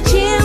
the.